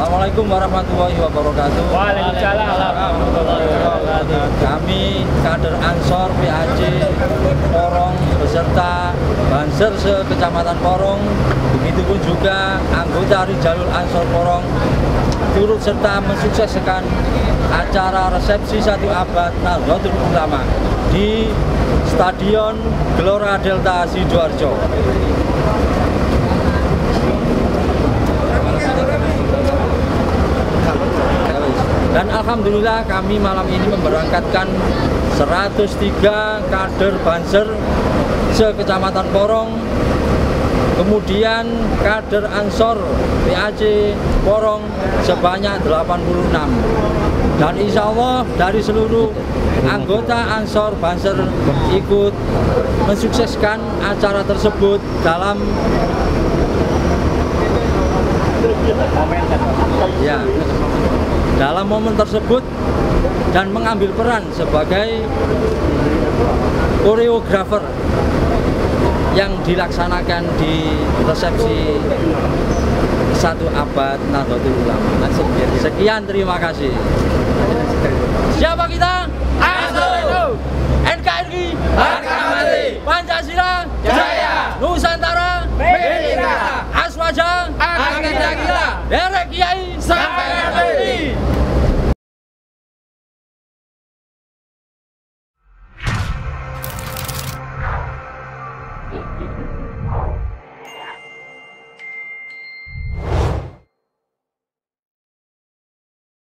Assalamualaikum warahmatullahi wabarakatuh. Waalaikumsalam warahmatullahi wabarakatuh. Kami kader Ansor PAC Porong beserta Banser se Kecamatan Porong, begitupun juga anggota Rijalul Ansor Porong turut serta mensukseskan acara resepsi satu abad Nahdlatul Ulama di Stadion Gelora Delta Sidoarjo. Dan Alhamdulillah kami malam ini memberangkatkan 103 kader Banser se-Kecamatan Porong Kemudian kader Ansor PAC Porong sebanyak 86 Dan insya Allah dari seluruh anggota Ansor Banser ikut mensukseskan acara tersebut dalam ya dalam momen tersebut dan mengambil peran sebagai koreografer yang dilaksanakan di resepsi satu abad Nahdlatul Ulama. Sekian terima kasih. Siapa kita? Ansor. NKRI Harga mati. Pancasila Jaya. Nusantara Bendera. Aswaja Agenda kita. Derek Kiai Sampai Oh,